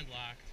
landlocked.